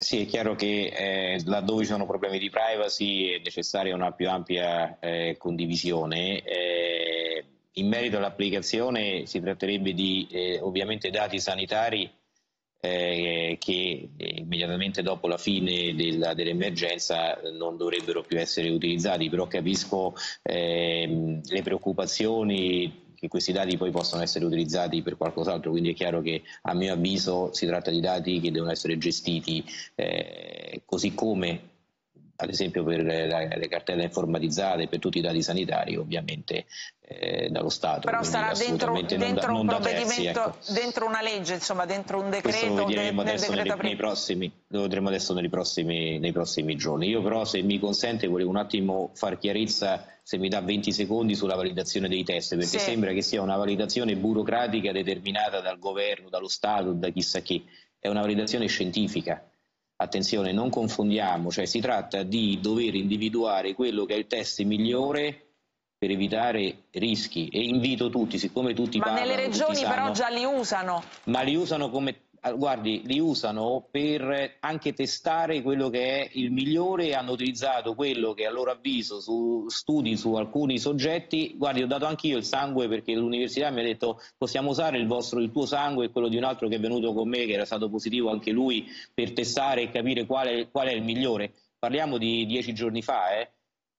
Sì, è chiaro che eh, laddove ci sono problemi di privacy è necessaria una più ampia eh, condivisione. Eh, in merito all'applicazione si tratterebbe di eh, ovviamente dati sanitari eh, che immediatamente dopo la fine dell'emergenza non dovrebbero più essere utilizzati, però capisco ehm, le preoccupazioni che questi dati poi possono essere utilizzati per qualcos'altro, quindi è chiaro che a mio avviso si tratta di dati che devono essere gestiti eh, così come ad esempio per le cartelle informatizzate, per tutti i dati sanitari ovviamente eh, dallo Stato. Però sarà dentro, dentro da, un provvedimento, terzi, ecco. dentro una legge, insomma dentro un decreto. Lo vedremo de, adesso nei, nei, prossimi, lo vedremo adesso nei prossimi, nei prossimi giorni. Io però se mi consente volevo un attimo far chiarezza se mi dà 20 secondi sulla validazione dei test, perché sì. sembra che sia una validazione burocratica determinata dal governo, dallo Stato, da chissà chi. È una validazione scientifica attenzione, non confondiamo, cioè si tratta di dover individuare quello che è il test migliore per evitare rischi e invito tutti, siccome tutti ma parlano... Ma nelle regioni sanno, però già li usano. Ma li usano come guardi, li usano per anche testare quello che è il migliore hanno utilizzato quello che a loro avviso su studi su alcuni soggetti, guardi ho dato anche io il sangue perché l'università mi ha detto possiamo usare il, vostro, il tuo sangue e quello di un altro che è venuto con me che era stato positivo anche lui per testare e capire qual è, qual è il migliore. Parliamo di dieci giorni fa, eh?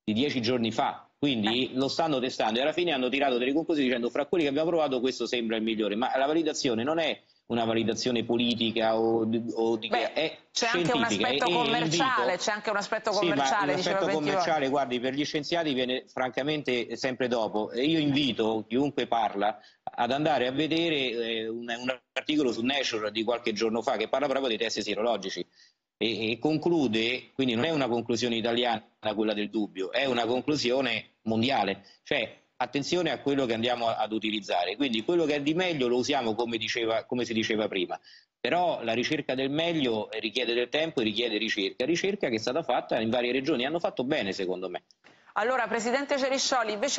di dieci giorni fa, quindi lo stanno testando e alla fine hanno tirato delle conclusioni dicendo fra quelli che abbiamo provato questo sembra il migliore, ma la validazione non è una validazione politica o, o di Beh, è c'è anche un aspetto commerciale, c'è anche un aspetto commerciale, sì, l'aspetto commerciale, guardi, per gli scienziati viene francamente sempre dopo. Io invito chiunque parla ad andare a vedere eh, un, un, articolo su Nature di qualche giorno fa che parla proprio dei test sierologici. E, e conclude, quindi non è una conclusione italiana quella del dubbio, è una conclusione mondiale, cioè attenzione a quello che andiamo ad utilizzare, quindi quello che è di meglio lo usiamo come, diceva, come si diceva prima, però la ricerca del meglio richiede del tempo e richiede ricerca, ricerca che è stata fatta in varie regioni, hanno fatto bene secondo me. Allora Presidente Ceriscioli, invece